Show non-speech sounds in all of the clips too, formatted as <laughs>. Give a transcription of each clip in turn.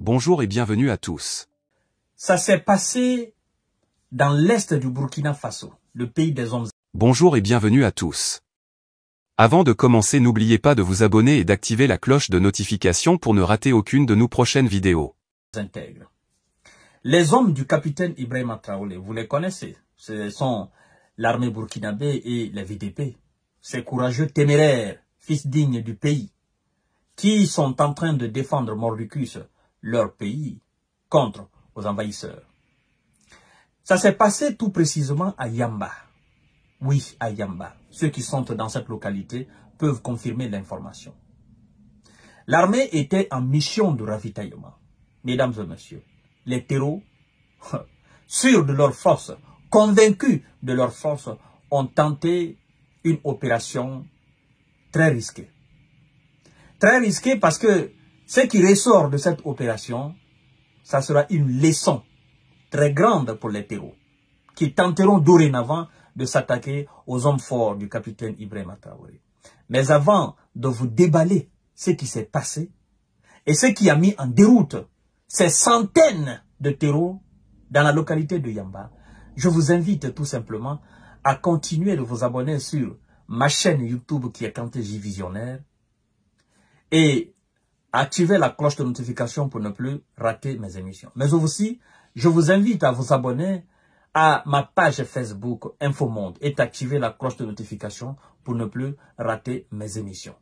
Bonjour et bienvenue à tous. Ça s'est passé dans l'est du Burkina Faso, le pays des hommes Bonjour et bienvenue à tous. Avant de commencer n'oubliez pas de vous abonner et d'activer la cloche de notification pour ne rater aucune de nos prochaines vidéos. Les hommes du capitaine Ibrahim Traoré, vous les connaissez. Ce sont l'armée burkinabé et les VDP. Ces courageux téméraires, fils dignes du pays, qui sont en train de défendre Mordicus, leur pays, contre aux envahisseurs. Ça s'est passé tout précisément à Yamba. Oui, à Yamba. Ceux qui sont dans cette localité peuvent confirmer l'information. L'armée était en mission de ravitaillement. Mesdames et messieurs, les terreaux, <laughs> sûrs de leur force, convaincus de leur force, ont tenté une opération très risquée. Très risquée parce que ce qui ressort de cette opération, ça sera une leçon très grande pour les terreaux, qui tenteront dorénavant de s'attaquer aux hommes forts du capitaine Ibrahim Traoré. Mais avant de vous déballer ce qui s'est passé et ce qui a mis en déroute ces centaines de terreaux dans la localité de Yamba, je vous invite tout simplement à continuer de vous abonner sur ma chaîne YouTube qui est Kanté Visionnaire et activer la cloche de notification pour ne plus rater mes émissions. Mais aussi, je vous invite à vous abonner à ma page Facebook Infomonde et d'activer la cloche de notification pour ne plus rater mes émissions.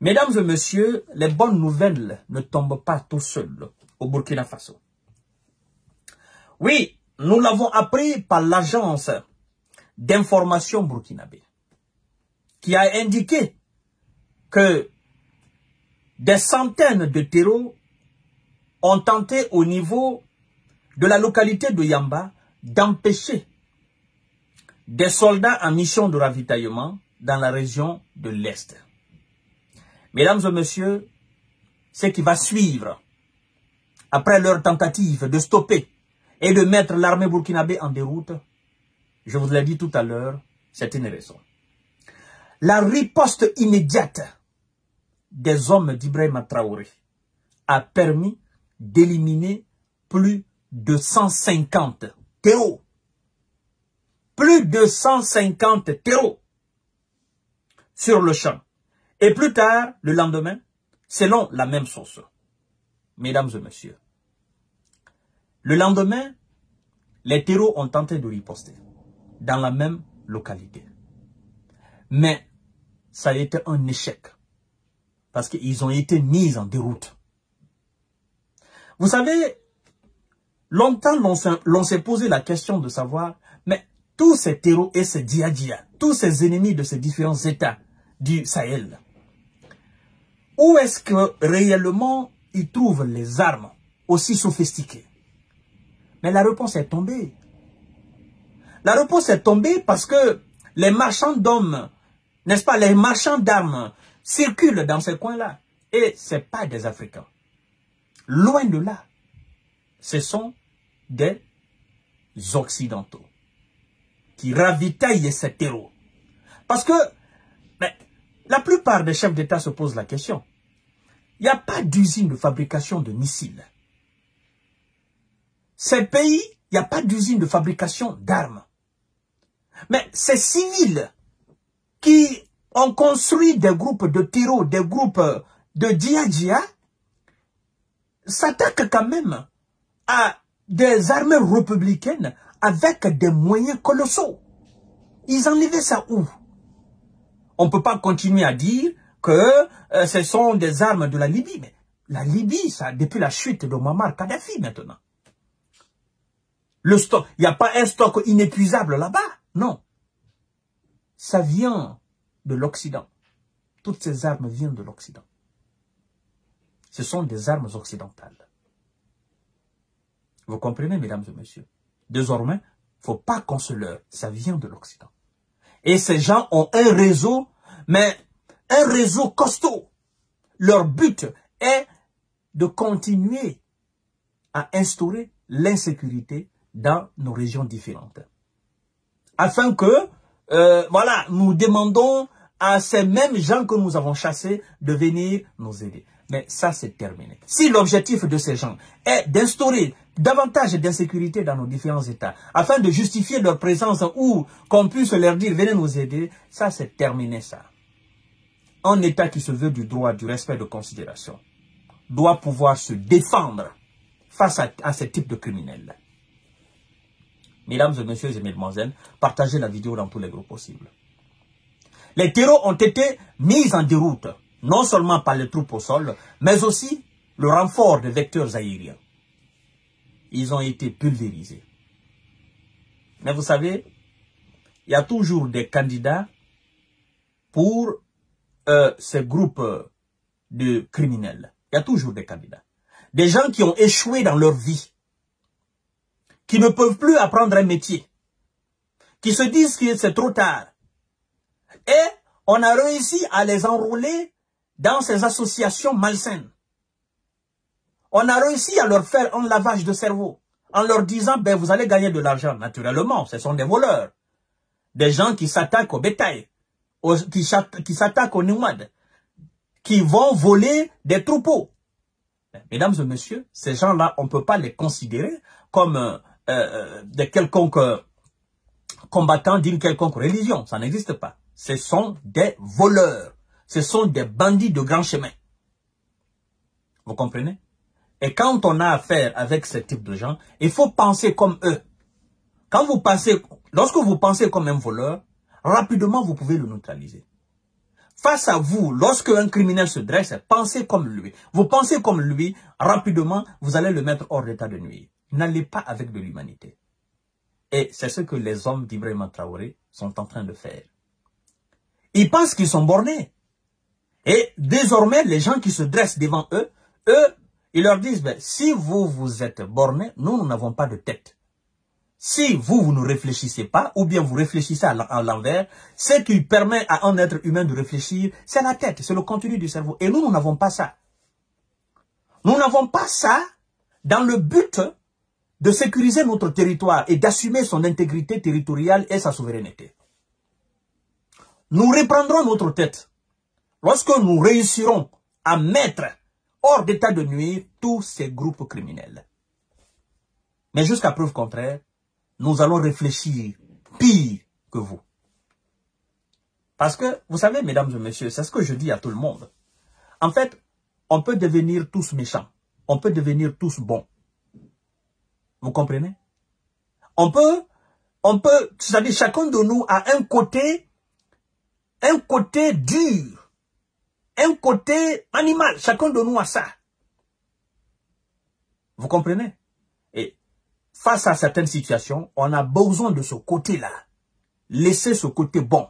Mesdames et messieurs, les bonnes nouvelles ne tombent pas tout seules au Burkina Faso. Oui, nous l'avons appris par l'agence d'information burkinabé qui a indiqué que des centaines de terreaux ont tenté au niveau de la localité de Yamba d'empêcher des soldats en mission de ravitaillement dans la région de l'Est. Mesdames et messieurs, ce qui va suivre après leur tentative de stopper et de mettre l'armée burkinabé en déroute, je vous l'ai dit tout à l'heure, c'est une raison. La riposte immédiate des hommes d'Ibrahim Traoré a permis d'éliminer plus de 150 terreaux. Plus de 150 terreaux sur le champ. Et plus tard, le lendemain, selon la même source. Mesdames et messieurs, le lendemain, les terreaux ont tenté de riposter dans la même localité. Mais ça a été un échec parce qu'ils ont été mis en déroute. Vous savez, longtemps l'on s'est posé la question de savoir, mais tous ces terreaux et ces djihadis, tous ces ennemis de ces différents États du Sahel, où est-ce que réellement ils trouvent les armes aussi sophistiquées? Mais la réponse est tombée. La réponse est tombée parce que les marchands d'hommes, n'est-ce pas, les marchands d'armes circulent dans ces coins-là. Et ce pas des Africains. Loin de là. Ce sont des Occidentaux qui ravitaillent ces terreaux. Parce que mais, la plupart des chefs d'État se posent la question. Il n'y a pas d'usine de fabrication de missiles. Ces pays, il n'y a pas d'usine de fabrication d'armes. Mais ces civils qui ont construit des groupes de terreaux, des groupes de djihadis, s'attaquent quand même à des armées républicaines avec des moyens colossaux. Ils enlevaient ça où? On ne peut pas continuer à dire que euh, ce sont des armes de la Libye. Mais la Libye, ça, depuis la chute de Muammar Kadhafi maintenant. Le stock, il n'y a pas un stock inépuisable là-bas. Non. Ça vient de l'Occident. Toutes ces armes viennent de l'Occident. Ce sont des armes occidentales. Vous comprenez, mesdames et messieurs? Désormais, il ne faut pas qu'on se leurre. Ça vient de l'Occident. Et ces gens ont un réseau, mais un réseau costaud. Leur but est de continuer à instaurer l'insécurité dans nos régions différentes. Afin que, euh, voilà, nous demandons à ces mêmes gens que nous avons chassés de venir nous aider. Mais ça, c'est terminé. Si l'objectif de ces gens est d'instaurer davantage d'insécurité dans nos différents États, afin de justifier leur présence ou qu'on puisse leur dire, venez nous aider, ça, c'est terminé, ça. Un État qui se veut du droit, du respect, de considération, doit pouvoir se défendre face à, à ce type de criminels. Mesdames et messieurs et mesdemoiselles, partagez la vidéo dans tous les groupes possibles. Les terreaux ont été mis en déroute, non seulement par les troupes au sol, mais aussi le renfort de vecteurs aériens. Ils ont été pulvérisés. Mais vous savez, il y a toujours des candidats pour euh, ces groupes de criminels. Il y a toujours des candidats. Des gens qui ont échoué dans leur vie, qui ne peuvent plus apprendre un métier, qui se disent que c'est trop tard. Et on a réussi à les enrôler dans ces associations malsaines. On a réussi à leur faire un lavage de cerveau en leur disant, ben, vous allez gagner de l'argent. Naturellement, ce sont des voleurs. Des gens qui s'attaquent au bétail, qui, s'attaquent aux nomades, qui vont voler des troupeaux. Mesdames et messieurs, ces gens-là, on ne peut pas les considérer comme euh, euh, des quelconques combattants d'une quelconque religion. Ça n'existe pas. Ce sont des voleurs. Ce sont des bandits de grand chemin. Vous comprenez? Et quand on a affaire avec ce type de gens, il faut penser comme eux. Quand vous pensez, lorsque vous pensez comme un voleur, rapidement vous pouvez le neutraliser. Face à vous, lorsque un criminel se dresse, pensez comme lui. Vous pensez comme lui, rapidement, vous allez le mettre hors d'état de nuit. N'allez pas avec de l'humanité. Et c'est ce que les hommes d'Ibrahim Traoré sont en train de faire. Ils pensent qu'ils sont bornés. Et désormais, les gens qui se dressent devant eux, eux, ils leur disent, ben, si vous, vous êtes bornés, nous, nous n'avons pas de tête. Si vous, vous ne réfléchissez pas, ou bien vous réfléchissez à l'envers, ce qui permet à un être humain de réfléchir, c'est la tête, c'est le contenu du cerveau. Et nous, nous n'avons pas ça. Nous n'avons pas ça dans le but de sécuriser notre territoire et d'assumer son intégrité territoriale et sa souveraineté. Nous reprendrons notre tête lorsque nous réussirons à mettre hors d'état de nuire tous ces groupes criminels. Mais jusqu'à preuve contraire, nous allons réfléchir pire que vous. Parce que, vous savez, mesdames et messieurs, c'est ce que je dis à tout le monde. En fait, on peut devenir tous méchants. On peut devenir tous bons. Vous comprenez? On peut, on peut, c'est-à-dire chacun de nous a un côté, un côté dur, un côté animal. Chacun de nous a ça. Vous comprenez? Et face à certaines situations, on a besoin de ce côté-là. Laisser ce côté bon.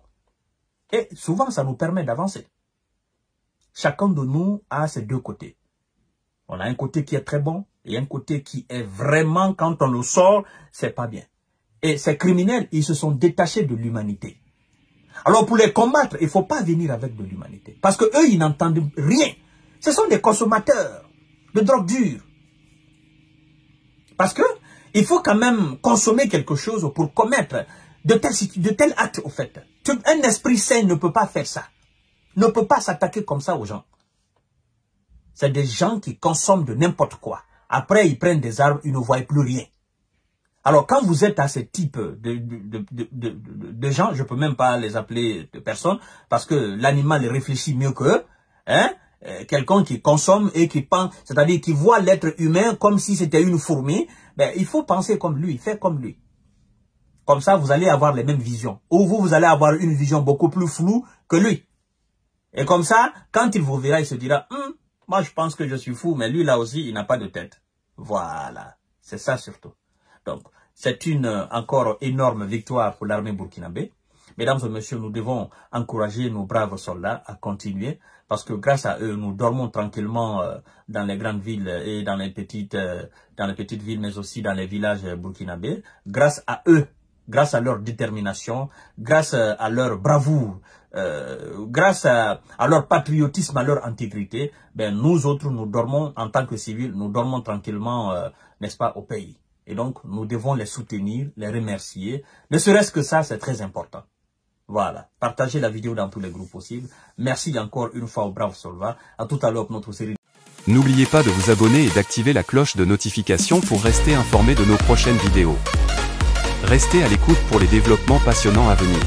Et souvent, ça nous permet d'avancer. Chacun de nous a ces deux côtés. On a un côté qui est très bon et un côté qui est vraiment, quand on le sort, c'est pas bien. Et ces criminels, ils se sont détachés de l'humanité. Alors pour les combattre, il faut pas venir avec de l'humanité. Parce que eux, ils n'entendent rien. Ce sont des consommateurs de drogue dure. Parce que il faut quand même consommer quelque chose pour commettre de tels, de tels actes, au fait. Un esprit sain ne peut pas faire ça. Ne peut pas s'attaquer comme ça aux gens. C'est des gens qui consomment de n'importe quoi. Après, ils prennent des armes, ils ne voient plus rien. Alors, quand vous êtes à ce type de, de, de, de, gens, je peux même pas les appeler de personnes, parce que l'animal réfléchit mieux qu'eux, hein, euh, quelqu'un qui consomme et qui pense, c'est-à-dire qui voit l'être humain comme si c'était une fourmi, ben, il faut penser comme lui, faire comme lui. Comme ça, vous allez avoir les mêmes visions. Ou vous, vous allez avoir une vision beaucoup plus floue que lui. Et comme ça, quand il vous verra, il se dira, hum, moi, je pense que je suis fou, mais lui, là aussi, il n'a pas de tête. Voilà. C'est ça surtout. Donc, c'est une euh, encore énorme victoire pour l'armée burkinabé. Mesdames et messieurs, nous devons encourager nos braves soldats à continuer parce que grâce à eux, nous dormons tranquillement euh, dans les grandes villes et dans les petites, euh, dans les petites villes, mais aussi dans les villages burkinabés. Grâce à eux, grâce à leur détermination, grâce à leur bravoure, euh, grâce à, leur patriotisme, à leur intégrité, ben nous autres, nous dormons en tant que civils, nous dormons tranquillement, euh, n'est-ce pas, au pays. Et donc, nous devons les soutenir, les remercier. Ne serait-ce que ça, c'est très important. Voilà. Partagez la vidéo dans tous les groupes possibles. Merci encore une fois au Brave Solva. À tout à l'heure pour notre série. N'oubliez pas de vous abonner et d'activer la cloche de notification pour rester informé de nos prochaines vidéos. Restez à l'écoute pour les développements passionnants à venir.